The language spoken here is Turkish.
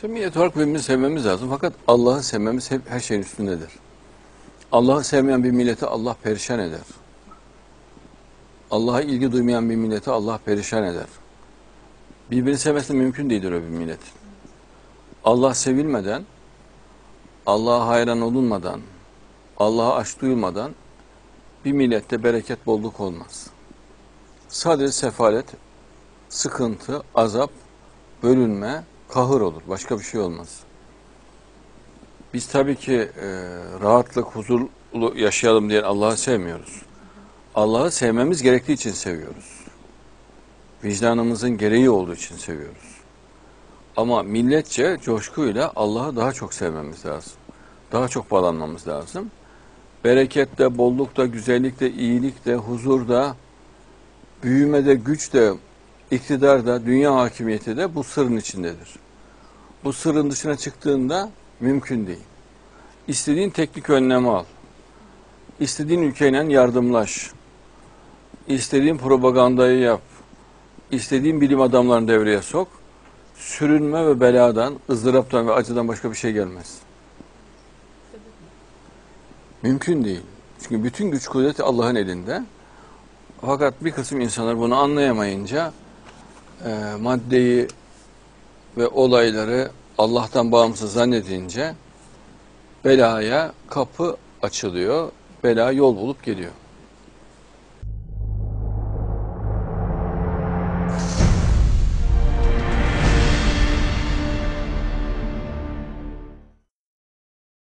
Şimdi millet olarak birbirini sevmemiz lazım. Fakat Allah'ı sevmemiz hep her şeyin üstündedir. Allah'ı sevmeyen bir milleti Allah perişan eder. Allah'a ilgi duymayan bir milleti Allah perişan eder. Birbirini sevmesi mümkün değildir o bir milletin. Allah sevilmeden, Allah'a hayran olunmadan, Allah'a aşk duyulmadan bir millette bereket bolluk olmaz. Sadece sefalet, sıkıntı, azap, bölünme, kahır olur. Başka bir şey olmaz. Biz tabii ki e, rahatlık, huzurlu yaşayalım diye Allah'ı sevmiyoruz. Allah'ı sevmemiz gerektiği için seviyoruz. Vicdanımızın gereği olduğu için seviyoruz. Ama milletçe coşkuyla Allah'ı daha çok sevmemiz lazım. Daha çok bağlanmamız lazım. Berekette, bollukta, güzellikte, iyilikte, huzurda, büyümede, güçte, iktidarda, dünya hakimiyeti de bu sırrın içindedir. Bu sırrın dışına çıktığında mümkün değil. İstediğin teknik önlemi al. İstediğin ülkeyle yardımlaş. İstediğin propagandayı yap. İstediğin bilim adamlarını devreye sok. Sürünme ve beladan, ızdıraptan ve acıdan başka bir şey gelmez. Mümkün değil. Çünkü bütün güç kudreti Allah'ın elinde. Fakat bir kısım insanlar bunu anlayamayınca e, maddeyi ve olayları Allah'tan bağımsız zannedince belaya kapı açılıyor, bela yol bulup geliyor.